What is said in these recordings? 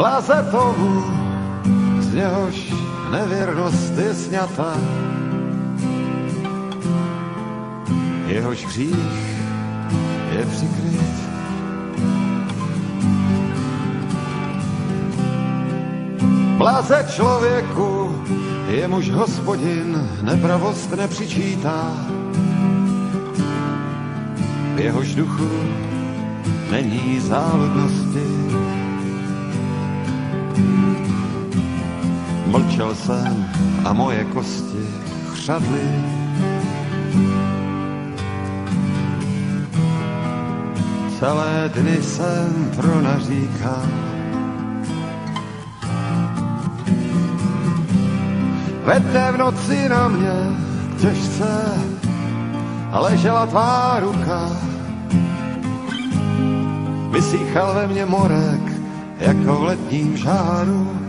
Bláze tomu, z něhož nevěrnost je sňata. Jehož hřích je přikryt. Bláze člověku, jemuž hospodin nepravost nepřičítá. V jehož duchu není záludnosti. Mlčel jsem a moje kosti chřadly. Celé dny jsem pronaříkal. Ve dne v noci na mě těžce ležela tvá ruka. Vysíchal ve mně morek, jako v letním žáru.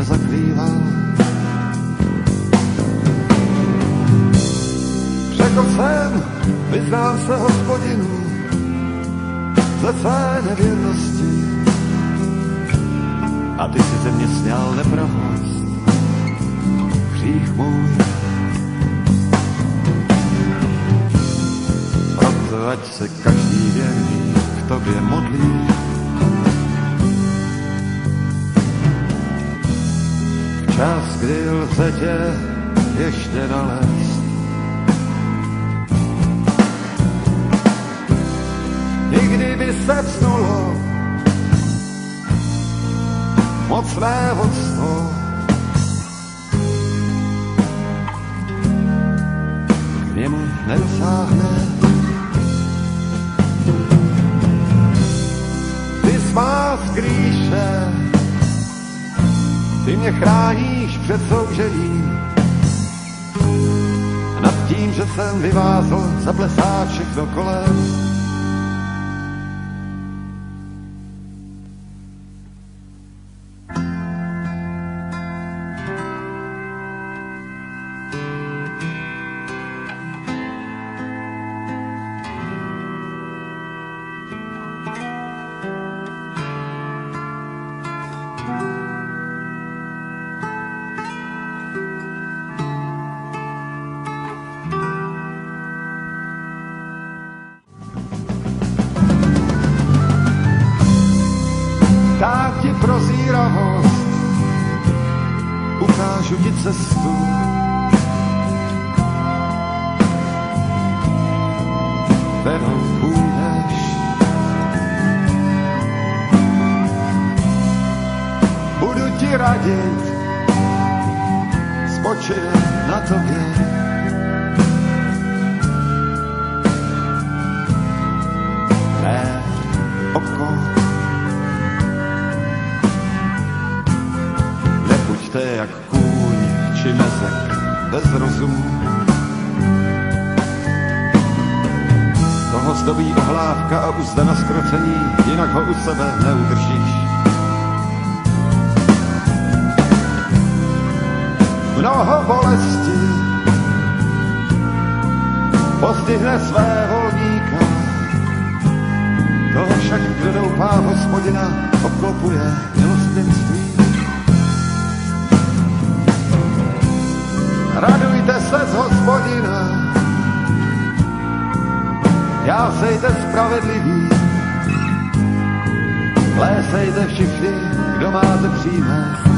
Nezakrýval. Jsem, vyznám se hospodinu ze své nevěrnosti. A ty si ze mě sněl nepravost, hřích můj. Proto ať se každý věrný k tobě modlí. Čas, kdy lze tě ještě nalézt. Nikdy by se vsnulo mocné vodstvo. K němu nedosáhne mě chráníš před soužením. Nad tím, že jsem vyvázl, zaplesá všechno kolem. Ti prozíravost, ukážu ti cestu. Kterou půjdeš. Budu ti radit, spočije na tobě. Bez rozumu. Toho zdobí ohlávka a uzda na skrocení, jinak ho u sebe neudržíš. Mnoho bolesti postihne své volníka, toho však, kdo doufá hospodina, obklopuje milostenstvím. radujte hospodina, jásejte spravedlivý, plésejte všichni, kdo máte přímé